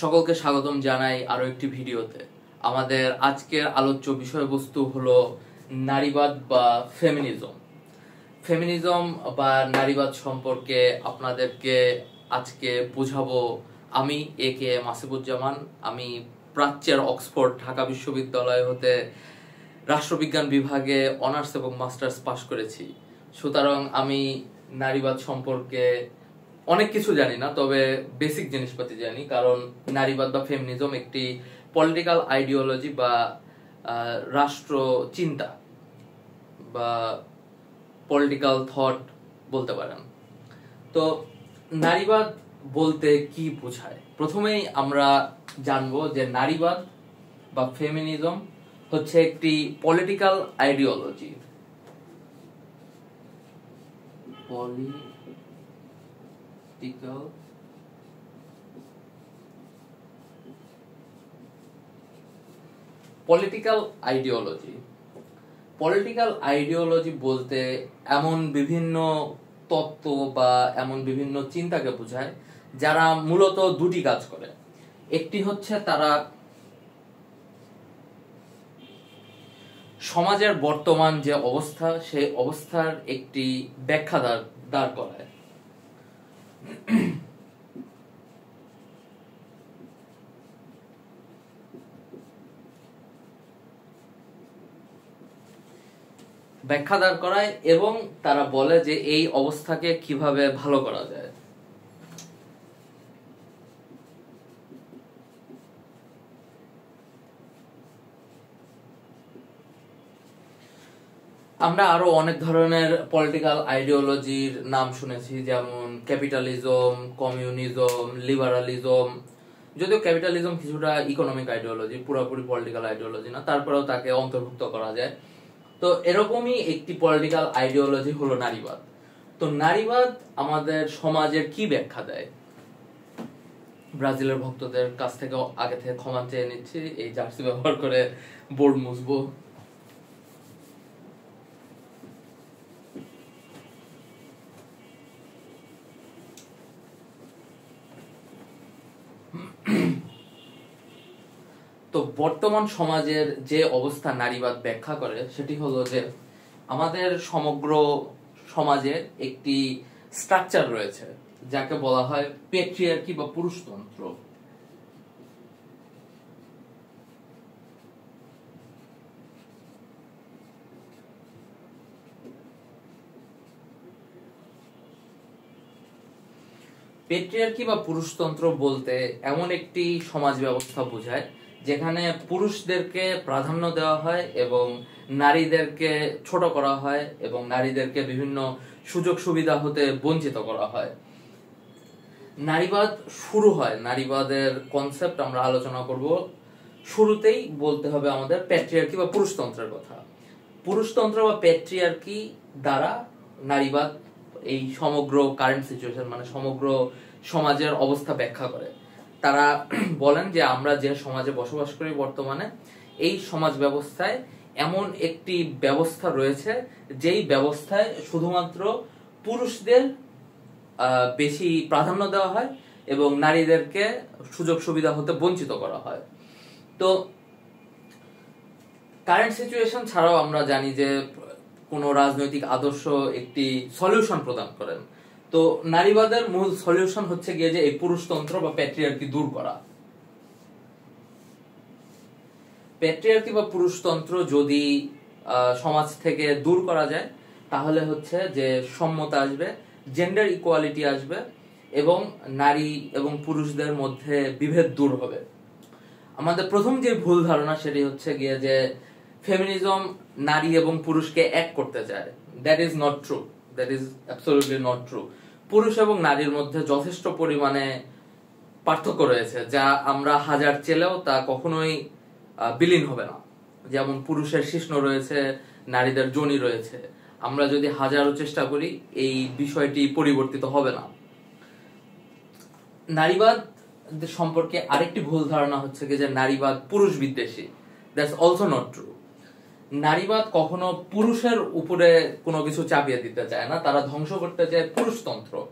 সকলকে স্বাগতম জানাই আরও একটি ভিডিওতে। আমাদের আজকের আলোচ্য বিষয়বস্তু হলো নারীবাদ বা ফেমিনিজম ফেমিনিজম বা নারীবাদ সম্পর্কে আপনাদেরকে আজকে বোঝাবো আমি, এ কে এম আসিফুজ্জামান আমি প্রাচ্যের অক্সফোর্ড ঢাকা বিশ্ববিদ্যালয় হতে রাষ্ট্রবিজ্ঞান বিভাগে অনার্স এবং মাস্টার্স পাশ করেছি। সুতরাং আমি নারীবাদ সম্পর্কে অনেক কিছু জানি না, তবে বেসিক জিনিসপাতি জানি। কারণ নারীবাদ বা ফেমিনিজম একটি পলিটিক্যাল আইডিওলজি বা রাষ্ট্র চিন্তা বা পলিটিক্যাল থট বলতে পারেন। তো নারীবাদ বলতে কি বোঝায়? প্রথমেই আমরা জানব যে নারীবাদ বা ফেমিনিজম হচ্ছে একটি political ideology political political ideology political ideology বলতে এমন বিভিন্ন তত্ত্ব বা এমন বিভিন্ন চিন্তাকে বোঝায় যারা মূলত দুটি কাজ করে। একটি হচ্ছে তারা সমাজের বর্তমান যে অবস্থা, সেই অবস্থার একটি ব্যাখ্যা দাঁড় করায়। ব্যাখ্যা দাঁড় করায় এবং তারা বলে যে এই অবস্থাকে কীভাবে ভালো করা যায়। আমরা আরও অনেক ধরনের পলিটিক্যাল আইডিওলজির নাম শুনেছি, যেমন ক্যাপিটালিজম কমিউনিজম লিবারালিজম যদিও ক্যাপিটালিজম কিছুটা ইকোনমিক আইডিওলজি পুরোপুরি পলিটিক্যাল আইডিওলজি না, তারপরেও তাকে অন্তর্ভুক্ত করা যায়। তো এরকমই একটি পলিটিক্যাল আইডিওলজি হলো নারীবাদ। তো নারীবাদ আমাদের সমাজের কি ব্যাখ্যা দেয়? ব্রাজিলের ভক্তদের কাছ থেকে আগে থেকে ক্ষমা চেয়ে নিচ্ছি, এই জার্সি ব্যবহার করে বোর্ড মুছবো। তো বর্তমান সমাজের যে অবস্থা নারীবাদ ব্যাখ্যা করে, সেটি হলো যে আমাদের সমগ্র সমাজে একটি স্ট্রাকচার রয়েছে, যাকে বলা হয় পেট্রিয়ার্কি বা পুরুষতন্ত্র। পেট্রিয়ার্কি বা পুরুষতন্ত্র বলতে এমন একটি সমাজ ব্যবস্থা বোঝায় যেখানে পুরুষদেরকে প্রাধান্য দেওয়া হয় এবং নারীদেরকে ছোট করা হয় এবং নারীদেরকে বিভিন্ন সুযোগ সুবিধা হতে বঞ্চিত করা হয়। নারীবাদ শুরু হয়, নারীবাদের কনসেপ্ট আমরা আলোচনা করব। শুরুতেই বলতে হবে আমাদের প্যাট্রিয়ার্কি বা পুরুষতন্ত্রের কথা। পুরুষতন্ত্র বা প্যাট্রিয়ার্কি দ্বারা নারীবাদ এই সমগ্র কারেন্ট সিচুয়েশন মানে সমগ্র সমাজের অবস্থা ব্যাখ্যা করে। তারা বলেন যে আমরা যে সমাজে বসবাস করি বর্তমানে, এই সমাজ ব্যবস্থায় এমন একটি ব্যবস্থা রয়েছে যেই ব্যবস্থায় শুধুমাত্র পুরুষদের বেশি প্রাধান্য দেওয়া হয় এবং নারীদেরকে সুযোগ সুবিধা হতে বঞ্চিত করা হয়। তো কারেন্ট সিচুয়েশন ছাড়াও আমরা জানি যে কোনো রাজনৈতিক আদর্শ একটি সলিউশন প্রদান করেন। তো নারীবাদের মূল সলিউশন হচ্ছে গিয়ে যে এই পুরুষতন্ত্র বা প্যাট্রিয়ার্কি দূর করা। প্যাট্রিয়ার্কি বা পুরুষতন্ত্র যদি সমাজ থেকে দূর করা যায়, তাহলে হচ্ছে যে সম্মতা আসবে জেন্ডার ইকুয়ালিটি আসবে, এবং নারী এবং পুরুষদের মধ্যে বিভেদ দূর হবে। আমাদের প্রথম যে ভুল ধারণা সেটি হচ্ছে গিয়ে যে ফেমিনিজম নারী এবং পুরুষকে এক করতে চায়। That is not true that is absolutely not true পুরুষ এবং নারীর মধ্যে যথেষ্ট পরিমাণে পার্থক্য রয়েছে, যা আমরা হাজার চেলেও তা কখনোই বিলীন হবে না। যেমন পুরুষের শিশ্ন রয়েছে, নারীদের যোনি রয়েছে। আমরা যদি হাজারো চেষ্টা করি, এই বিষয়টি পরিবর্তিত হবে না। নারীবাদ সম্পর্কে আরেকটি ভুল ধারণা হচ্ছে যে নারীবাদ পুরুষ বিদ্বেষী দ্যাটস অলসো নট ট্রু নারীবাদ কখনো পুরুষের উপরে কোনো কিছু চাপিয়ে দিতে চায় না। তারা ধ্বংস করতে চায় পুরুষতন্ত্র।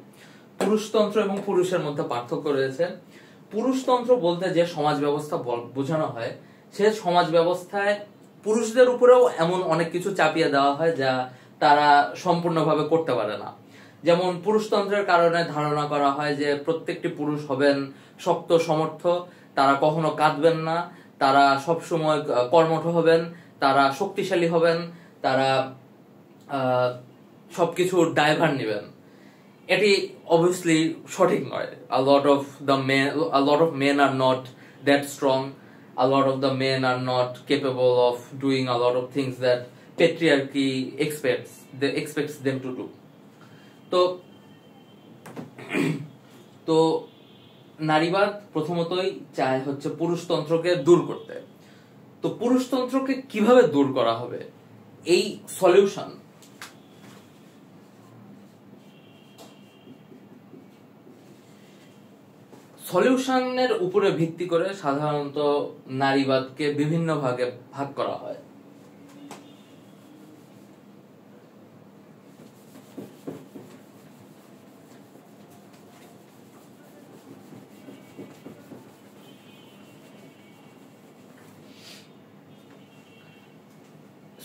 পুরুষতন্ত্র এবং পুরুষের মধ্যে পার্থক্য রয়েছে। পুরুষতন্ত্র বলতে যে সমাজ ব্যবস্থা বোঝানো হয়, সে সমাজ ব্যবস্থায় পুরুষদের উপরেও এমন অনেক কিছু চাপিয়ে দেওয়া হয় যা তারা সম্পূর্ণভাবে করতে পারে না। যেমন পুরুষতন্ত্রের কারণে ধারণা করা হয় যে প্রত্যেকটি পুরুষ হবেন শক্ত, সমর্থ, তারা কখনো কাঁদবেন না, তারা সবসময় কর্মঠ হবেন তারা শক্তিশালী হবেন তারা আহ, সবকিছুর ড্রাইভার নেবেন। এটি অবভিয়াসলি সঠিক নয়। A lot of the men a lot of men are not that strong a lot of the men are not capable of doing a lot of things that patriarchy expects expects them to do তো তো নারীবাদ প্রথমতই চায় হচ্ছে পুরুষতন্ত্রকে দূর করতে। তো পুরুষতন্ত্রকে কীভাবে দূর করা হবে? এই সলিউশন। সলিউশনের উপরে ভিত্তি করে সাধারণত নারীবাদকে বিভিন্ন ভাগে ভাগ করা হয়।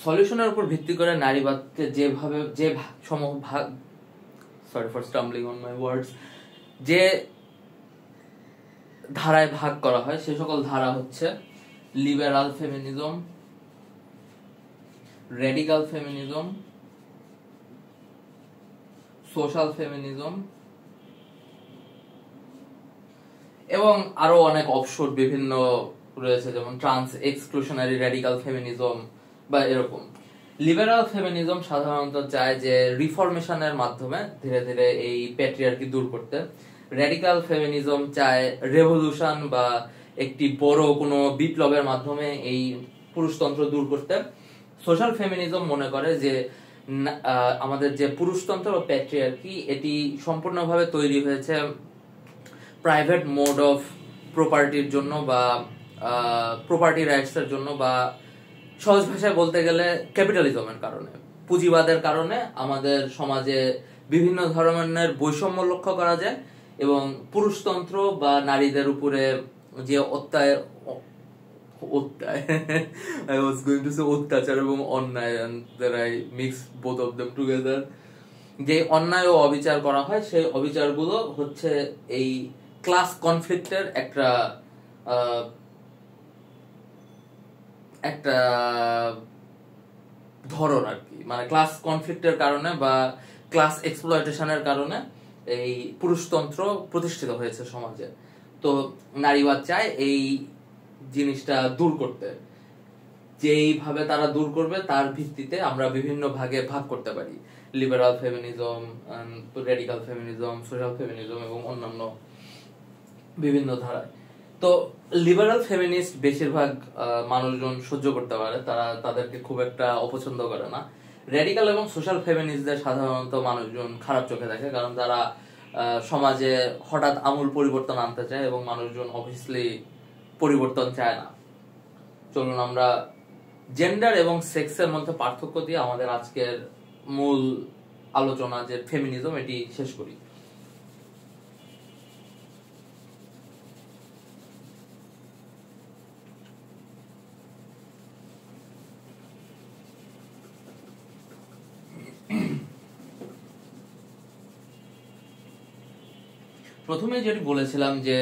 সলিউশনের উপর ভিত্তি করে নারীবাদকে যেভাবে, যে সমূহ ভাগ sorry for stumbling on my words যে ধারায় ভাগ করা হয়, সে সকল ধারা হচ্ছে liberal feminism radical feminism social feminism এবং আরও অনেক অপশোর বিভিন্ন রয়েছে, যেমন ট্রান্স এক্সক্লুশনারি রেডিকাল ফেমিনিজম বা এরকম। লিবারাল ফেমিনিজম সাধারণত চায় যে রিফরমেশনের মাধ্যমে ধীরে ধীরে এই প্যাট্রিয়ার্কি দূর করতে। রেডিকাল ফেমিনিজম চায় রেভলিউশন বা একটি বড় কোনো বিপ্লবের মাধ্যমে এই পুরুষতন্ত্র দূর করতে। সোশ্যাল ফেমিনিজম মনে করে যে আমাদের যে পুরুষতন্ত্র ও প্যাট্রিয়ার্কি এটি সম্পূর্ণভাবে তৈরি হয়েছে প্রাইভেট মোড অফ প্রপার্টির জন্য বা প্রপার্টি রাইটসের জন্য বা সহজ ভাষায় বলতে গেলে ক্যাপিটালিজমের কারণে, পুঁজিবাদের কারণে আমাদের সমাজে বিভিন্ন ধরনের বৈষম্য লক্ষ্য করা যায় এবং পুরুষতন্ত্র বা নারীদের উপরে যে অত্যায় অত্যাচার এবং অন্যায় mix both of them together, যে অন্যায় ও অবিচার করা হয়, সেই অবিচারগুলো হচ্ছে এই ক্লাস কনফ্লিক্টের একটা একটা ধরন আর কি। মানে ক্লাস কনফ্লিক্টের কারণে বা ক্লাস এক্সপ্লয়টেশনের কারণে এই পুরুষতন্ত্র প্রতিষ্ঠিত হয়েছে সমাজে। তো নারীবাদ চায় এই জিনিসটা দূর করতে, যেইভাবে তারা দূর করবে তার ভিত্তিতে আমরা বিভিন্ন ভাগে ভাগ করতে পারি। Liberal feminism radical feminism social feminism এবং অন্যান্য বিভিন্ন ধারায়। তো লিবারাল ফেমিনিস্ট বেশিরভাগ মানুষজন সহ্য করতে পারে, তারা তাদেরকে খুব একটা অপছন্দ করে না। রেডিকাল এবং সোশ্যাল ফেমিনিস্টদের সাধারণত মানুষজন খারাপ চোখে দেখে, কারণ তারা সমাজে হঠাৎ আমূল পরিবর্তন আনতে চায় এবং মানুষজন অবভিয়াসলি পরিবর্তন চায় না। চলুন আমরা জেন্ডার এবং সেক্সের মধ্যে পার্থক্য দিয়ে আমাদের আজকের মূল আলোচনা যে ফেমিনিজম এটি শেষ করি। প্রথমে যেটি বলেছিলাম যে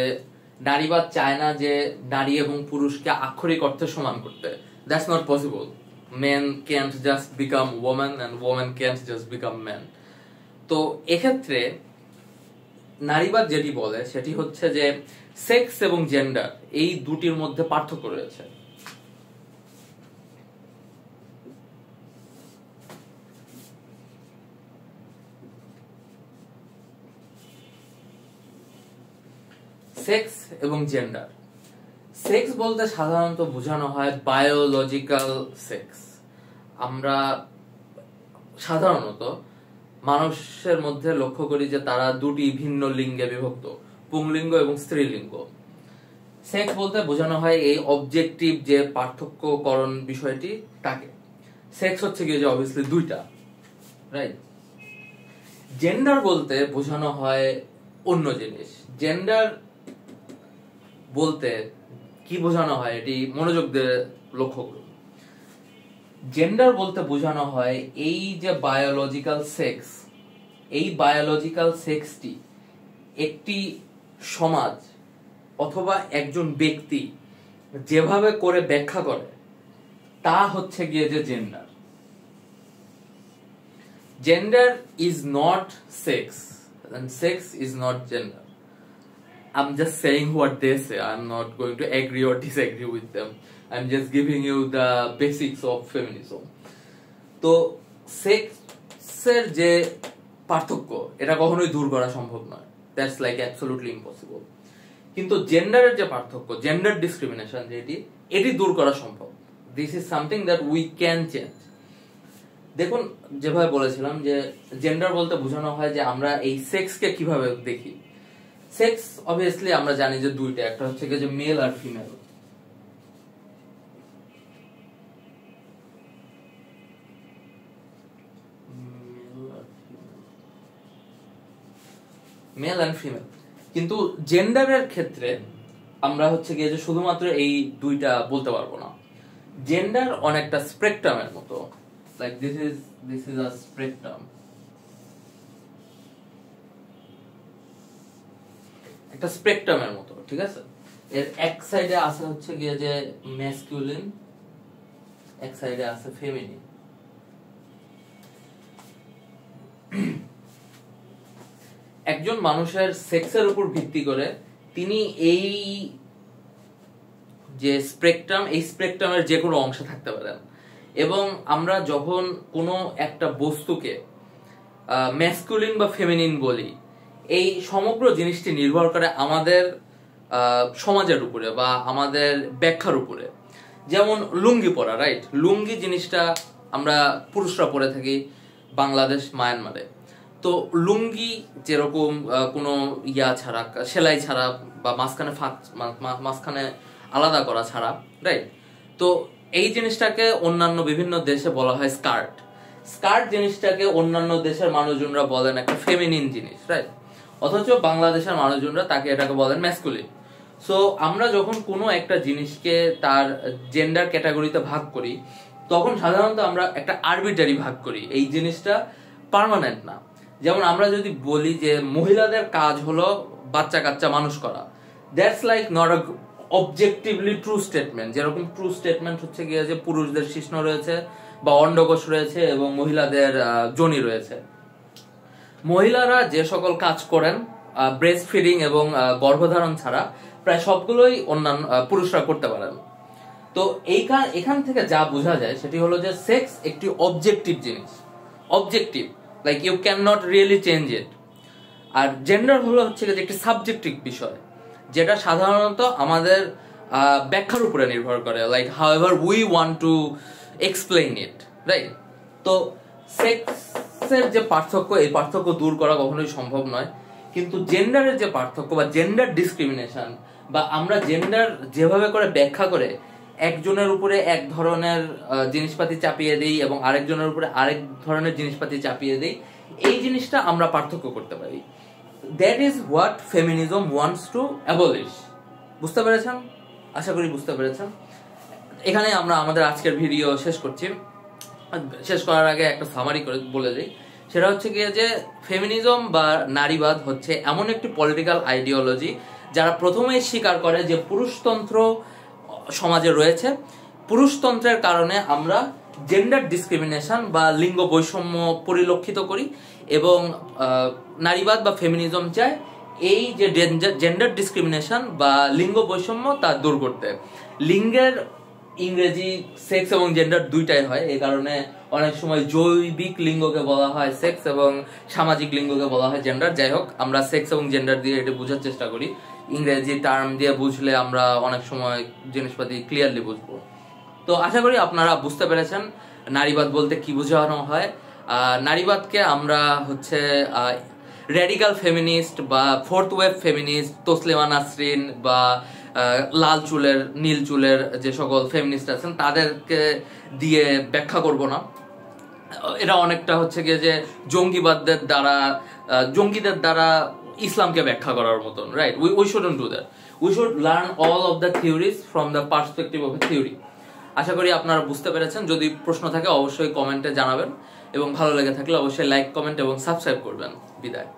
নারীবাদ চায় না যে নারী এবং পুরুষকে আক্ষরিক অর্থে সমান করতে that's not possible men can't just become women and women can't just become man তো এক্ষেত্রে নারীবাদ যেটি বলে, সেটি হচ্ছে যে সেক্স এবং জেন্ডার এই দুটির মধ্যে পার্থক্য রয়েছে। সেক্স এবং জেন্ডার সেক্স বলতে সাধারণত বোঝানো হয় বায়োলজিক্যাল সেক্স আমরা সাধারণত মানুষের মধ্যে লক্ষ্য করি যে তারা দুটি ভিন্ন লিঙ্গে বিভক্ত, পুংলিঙ্গ এবং স্ত্রীলিঙ্গ। সেক্স বলতে বোঝানো হয় এই অবজেক্টিভ যে পার্থক্যকরণ বিষয়টি তাকে। সেক্স হচ্ছে কি যে অবভিয়াসলি দুইটা রাইট জেন্ডার বলতে বোঝানো হয় অন্য জিনিস। জেন্ডার বলতে কি বোঝানো হয় এটি মনোযোগ দিয়ে লক্ষ্য করুন। জেন্ডার বলতে বোঝানো হয় এই যে বায়োলজিক্যাল সেক্স এই বায়োলজিক্যাল সেক্সটি একটি সমাজ অথবা একজন ব্যক্তি যেভাবে করে ব্যাখ্যা করে, তা হচ্ছে গিয়ে যে gender gender is not sex sex is not gender i'm just saying what they say. I'm not going to agree or disagree with them. I'm just giving you the basics of feminism. তো সেক্সের যে পার্থক্য, এটা কখনোই দূর করা সম্ভব নয়। দ্যাটস লাইক অ্যাবসলুটলি ইম্পসিবল কিন্তু জেন্ডারের যে পার্থক্য জেন্ডার ডিসক্রিমিনেশন যেটি, এটি দূর করা সম্ভব। This is something that we can change দেখুন, যেভাবে বলেছিলাম যে জেন্ডার বলতে বোঝানো হয় যে আমরা এই সেক্সকে কীভাবে দেখি। সেক্স অবভিয়াসলি আমরা জানি যে দুইটা। একটা হচ্ছে যে মেল আর ফিমেল মেল অ্যান্ড ফিমেল কিন্তু জেন্ডারের ক্ষেত্রে আমরা হচ্ছে গিয়ে যে শুধুমাত্র এই দুইটা বলতে পারব না। জেন্ডার অনেকটা স্পেকট্রামের মতো। Like this is this is a spectrum একটা স্পেকট্রামের মতো, ঠিক আছে? এর এক সাইডে আছে হচ্ছে গিয়ে যে ম্যাসকিউলিন এক সাইডে আছে ফেমিনিন একজন মানুষের সেক্সের উপর ভিত্তি করে তিনি এই যে স্পেকট্রাম এই স্পেকট্রামের যে কোনো অংশে থাকতে পারেন। এবং আমরা যখন কোনো একটা বস্তুকে ম্যাসকুলিন বা ফেমিনিন বলি এই সমগ্র জিনিসটি নির্ভর করে আমাদের সমাজের উপরে বা আমাদের ব্যাখ্যার উপরে। যেমন লুঙ্গি পরা রাইট লুঙ্গি জিনিসটা আমরা পুরুষরা পরে থাকি বাংলাদেশ, মায়ানমারে। তো লুঙ্গি যেরকম কোনো ইয়া ছাড়া, সেলাই ছাড়া বা মাঝখানে ফাঁক মাঝখানে আলাদা করা ছাড়া রাইট তো এই জিনিসটাকে অন্যান্য বিভিন্ন দেশে বলা হয় স্কার্ট। স্কার্ট জিনিসটাকে অন্যান্য দেশের মানুষজনরা বলেন একটা ফেমিনিন জিনিস রাইট অথচ বাংলাদেশের মানুষজনরা তাকে এটাকে বলেন ম্যাসকুলিন সো আমরা যখন কোনো একটা জিনিসকে তার জেন্ডার ক্যাটাগরিতে ভাগ করি, তখন সাধারণত আমরা একটা আরবিটারি ভাগ করি। এই জিনিসটা পার্মানেন্ট না। যেমন আমরা যদি বলি যে মহিলাদের কাজ হলো বাচ্চা কাচ্চা মানুষ করা। That's like not a objectively true statement যেরকম ট্রু স্টেটমেন্ট হচ্ছে গিয়ে যে পুরুষদের শিষ্ণ রয়েছে বা অন্ডকোষ রয়েছে এবং মহিলাদের জনি রয়েছে। মহিলারা যে সকল কাজ করেন ব্রেস্ট ফিডিং এবং গর্ভধারণ ছাড়া প্রায় সবগুলোই অন্যান্য পুরুষরা করতে পারেন। তো এইখান এখান থেকে যা বোঝা যায় সেটি হলো যে সেক্স একটি অবজেক্টিভ জিনিস। Objective like you can not really change it R gender হলো হচ্ছে যে একটি সাবজেক্টিভ বিষয়, যেটা সাধারণত আমাদের ব্যাখ্যার উপরে নির্ভর করে like however we want to explain it right তো সেক্সের যে পার্থক্য, এই পার্থক্য দূর করা কখনোই সম্ভব নয়। কিন্তু জেন্ডারের যে পার্থক্য বা জেন্ডার ডিসক্রিমিনেশন বা আমরা জেন্ডার যেভাবে করে ব্যাখ্যা করে, একজনের উপরে এক ধরনের জিনিসপাতি চাপিয়ে দিই এবং আরেকজনের উপরে আরেক ধরনের জিনিসপাতি চাপিয়ে দিই, এই জিনিসটা আমরা পার্থক্য করতে পারি। That is what feminism wants to abolish বুঝতে পেরেছেন? আশা করি বুঝতে পেরেছেন। এখানে আমরা আমাদের আজকের ভিডিও শেষ করছি। শেষ করার আগে একটা সামারি করে বলে দিই। সেটা হচ্ছে গিয়ে যে ফেমিনিজম বা নারীবাদ হচ্ছে এমন একটি পলিটিক্যাল আইডিওলজি যারা প্রথমেই স্বীকার করে যে পুরুষতন্ত্র সমাজে রয়েছে। পুরুষতন্ত্রের কারণে আমরা জেন্ডার ডিসক্রিমিনেশন বা লিঙ্গ বৈষম্য পরিলক্ষিত করি এবং নারীবাদ বা ফেমিনিজম চায় এই যে জেন্ডার ডিসক্রিমিনেশন বা লিঙ্গ বৈষম্য তা দূর করতে। লিঙ্গের ইংরেজি সেক্স এবং জেন্ডার দুইটাই হয়। এই কারণে অনেক সময় জৈবিক লিঙ্গকে বলা হয় সেক্স এবং সামাজিক লিঙ্গকে বলা হয় জেন্ডার যাই হোক, আমরা সেক্স এবং জেন্ডার দিয়ে এটা বোঝার চেষ্টা করি। ইংরেজি টার্ম দিয়ে বুঝলে আমরা অনেক সময় জিনিসপাতি ক্লিয়ারলি বুঝব। তো আশা করি আপনারা বুঝতে পেরেছেন নারীবাদ বলতে কি বোঝানো হয়। নারীবাদকে আমরা হচ্ছে রেডিক্যাল ফেমিনিস্ট বা fourth wave feminist Taslima Nasrin বা লাল চুলের, নীল চুলের যে সকল ফেমিনিস্ট আছেন, তাদেরকে দিয়ে ব্যাখ্যা করব না। এটা অনেকটা হচ্ছে গিয়ে যে জঙ্গিবাদদের দ্বারা জঙ্গিদের দ্বারা ইসলামকে ব্যাখ্যা করার মতন right we we shouldn't do that we should learn all of the theories from the perspective of theory আশা করি আপনারা বুঝতে পেরেছেন। যদি প্রশ্ন থাকে, অবশ্যই কমেন্টে জানাবেন। এবং ভালো লেগে থাকলে অবশ্যই লাইক কমেন্ট এবং সাবস্ক্রাইব করবেন। বিদায়।